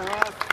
ございます。